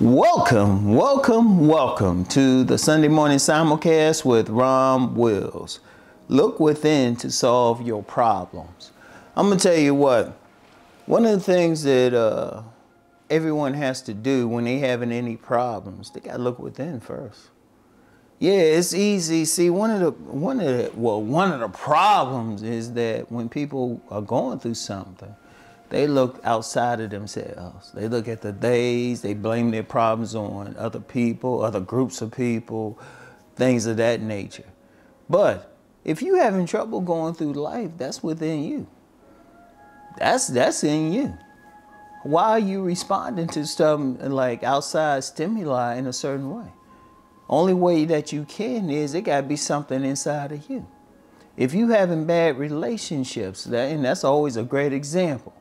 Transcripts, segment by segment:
Welcome, welcome, welcome to the Sunday morning simulcast with Rom Wills. Look within to solve your problems. I'm gonna tell you what. One of the things that uh, everyone has to do when they having any problems, they gotta look within first. Yeah, it's easy. See, one of the one of the well, one of the problems is that when people are going through something, they look outside of themselves. They look at the days, they blame their problems on other people, other groups of people, things of that nature. But if you're having trouble going through life, that's within you. That's that's in you. Why are you responding to stuff like outside stimuli in a certain way? Only way that you can is it gotta be something inside of you. If you having bad relationships, that, and that's always a great example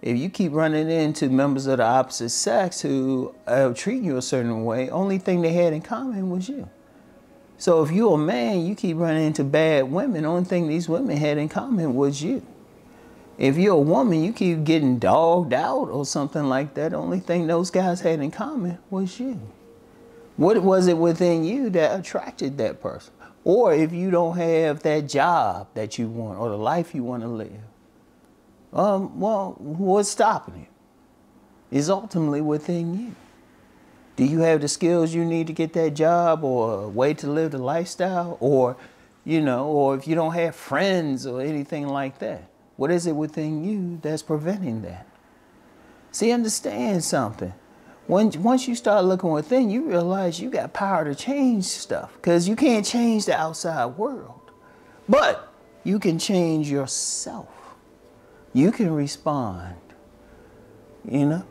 if you keep running into members of the opposite sex who uh, treat you a certain way, only thing they had in common was you. So if you're a man, you keep running into bad women, only thing these women had in common was you. If you're a woman, you keep getting dogged out or something like that, only thing those guys had in common was you. What was it within you that attracted that person? Or if you don't have that job that you want or the life you want to live, um, well, what's stopping it? Is ultimately within you. Do you have the skills you need to get that job or a way to live the lifestyle? Or, you know, or if you don't have friends or anything like that, what is it within you that's preventing that? See, understand something. When, once you start looking within, you realize you got power to change stuff because you can't change the outside world, but you can change yourself you can respond. You know?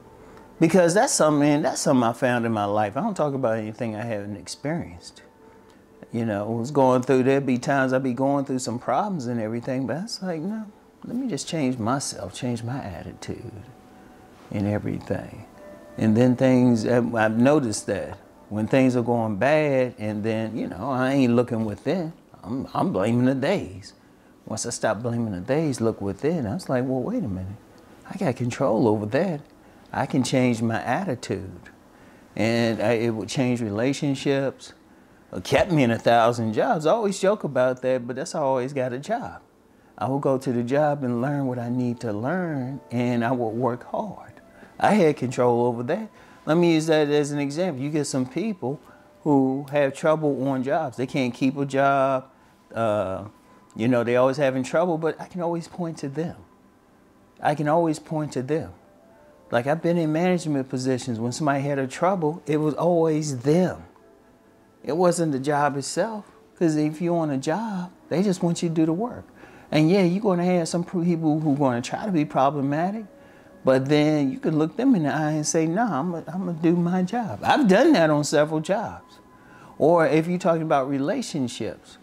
Because that's something, that's something I found in my life. I don't talk about anything I haven't experienced. You know, was going through, there'd be times I'd be going through some problems and everything, but it's like, no, let me just change myself, change my attitude and everything. And then things, I've noticed that when things are going bad and then, you know, I ain't looking within, I'm, I'm blaming the days. Once I stopped blaming the days, look within, I was like, well, wait a minute. I got control over that. I can change my attitude. And I, it would change relationships. It kept me in a thousand jobs. I always joke about that, but that's I always got a job. I would go to the job and learn what I need to learn, and I would work hard. I had control over that. Let me use that as an example. You get some people who have trouble on jobs. They can't keep a job. Uh, you know, they're always having trouble, but I can always point to them. I can always point to them. Like I've been in management positions when somebody had a trouble, it was always them. It wasn't the job itself. Because if you're on a job, they just want you to do the work. And yeah, you're going to have some people who are going to try to be problematic, but then you can look them in the eye and say, no, nah, I'm going to do my job. I've done that on several jobs. Or if you're talking about relationships,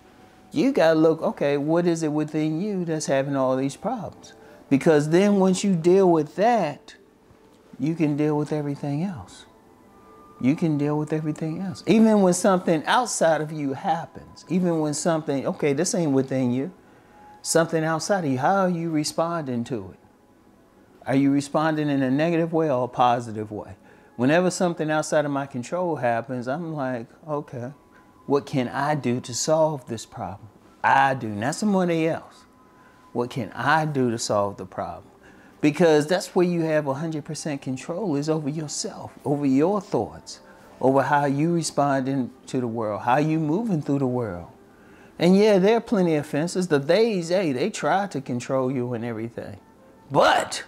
you got to look, okay, what is it within you that's having all these problems? Because then once you deal with that, you can deal with everything else. You can deal with everything else. Even when something outside of you happens, even when something, okay, this ain't within you, something outside of you, how are you responding to it? Are you responding in a negative way or a positive way? Whenever something outside of my control happens, I'm like, okay, what can I do to solve this problem? I do, not somebody else. What can I do to solve the problem? Because that's where you have 100% control is over yourself, over your thoughts, over how you respond to the world, how you moving through the world. And yeah, there are plenty of fences. The days, hey, they try to control you and everything. But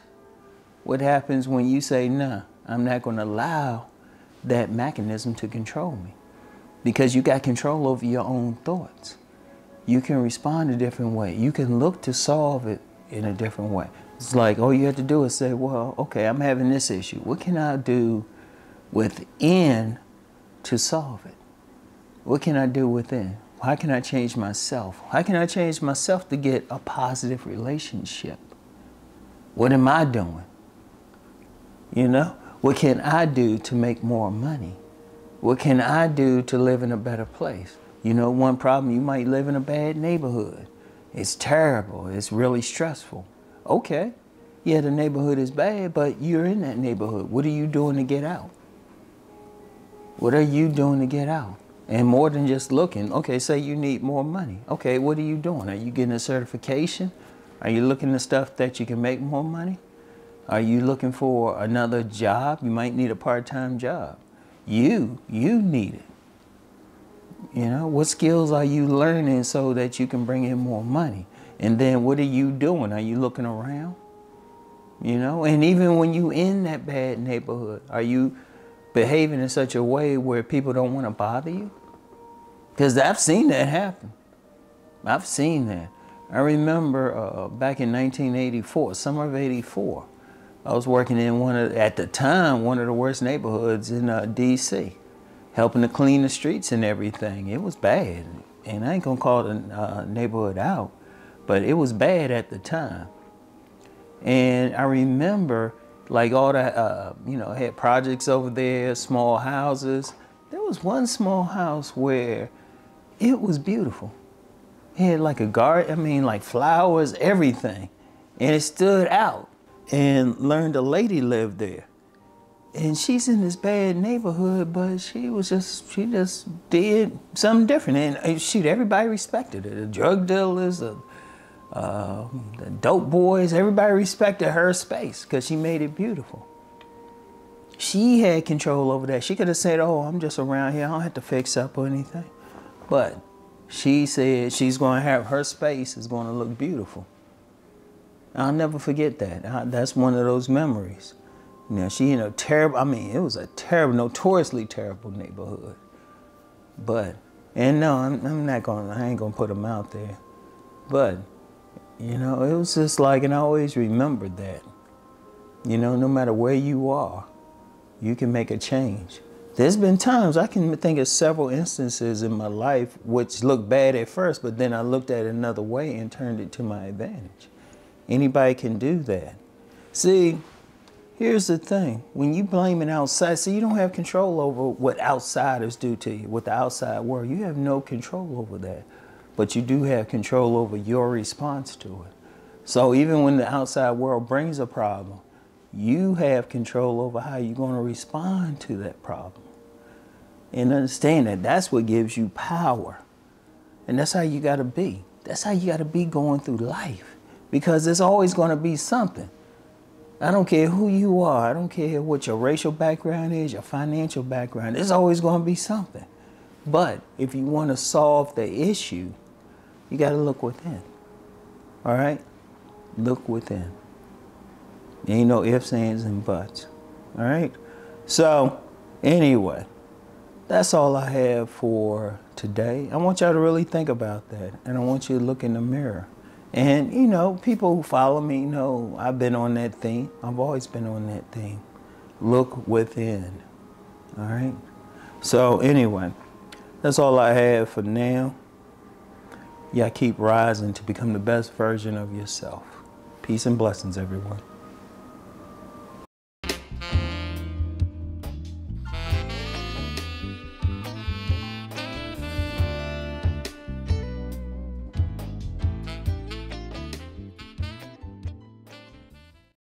what happens when you say, nah, I'm not going to allow that mechanism to control me? Because you got control over your own thoughts. You can respond a different way. You can look to solve it in a different way. It's like all you have to do is say, well, okay, I'm having this issue. What can I do within to solve it? What can I do within? How can I change myself? How can I change myself to get a positive relationship? What am I doing? You know, what can I do to make more money? What can I do to live in a better place? You know, one problem, you might live in a bad neighborhood. It's terrible. It's really stressful. Okay. Yeah, the neighborhood is bad, but you're in that neighborhood. What are you doing to get out? What are you doing to get out? And more than just looking, okay, say you need more money. Okay, what are you doing? Are you getting a certification? Are you looking at stuff that you can make more money? Are you looking for another job? You might need a part-time job. You, you need it. You know, what skills are you learning so that you can bring in more money? And then what are you doing? Are you looking around? You know, and even when you in that bad neighborhood, are you behaving in such a way where people don't want to bother you? Because I've seen that happen. I've seen that. I remember uh, back in 1984, summer of 84, I was working in one of, at the time, one of the worst neighborhoods in uh, D.C., helping to clean the streets and everything. It was bad. And I ain't gonna call the uh, neighborhood out, but it was bad at the time. And I remember like all that, uh, you know, had projects over there, small houses. There was one small house where it was beautiful. It had like a garden, I mean, like flowers, everything. And it stood out. And learned a lady lived there. And she's in this bad neighborhood, but she was just, she just did something different. And shoot, everybody respected her. The drug dealers, the uh, the dope boys, everybody respected her space because she made it beautiful. She had control over that. She could have said, oh, I'm just around here. I don't have to fix up or anything. But she said she's going to have her space is going to look beautiful. I'll never forget that. that's one of those memories. You know, she in a terrible, I mean, it was a terrible, notoriously terrible neighborhood. But, and no, I'm, I'm not going I ain't going to put them out there. But you know, it was just like, and I always remembered that. You know, no matter where you are, you can make a change. There's been times I can think of several instances in my life which looked bad at first, but then I looked at it another way and turned it to my advantage. Anybody can do that. See, here's the thing. When you blame an outside, see, you don't have control over what outsiders do to you, what the outside world. You have no control over that but you do have control over your response to it. So even when the outside world brings a problem, you have control over how you're going to respond to that problem. And understand that that's what gives you power. And that's how you got to be. That's how you got to be going through life because there's always going to be something. I don't care who you are. I don't care what your racial background is, your financial background. There's always going to be something. But if you want to solve the issue, you got to look within. All right? Look within. Ain't no ifs, ands, and buts. All right? So, anyway, that's all I have for today. I want y'all to really think about that. And I want you to look in the mirror. And, you know, people who follow me know I've been on that thing. I've always been on that thing. Look within. All right? So, anyway, that's all I have for now. Yeah, keep rising to become the best version of yourself. Peace and blessings, everyone.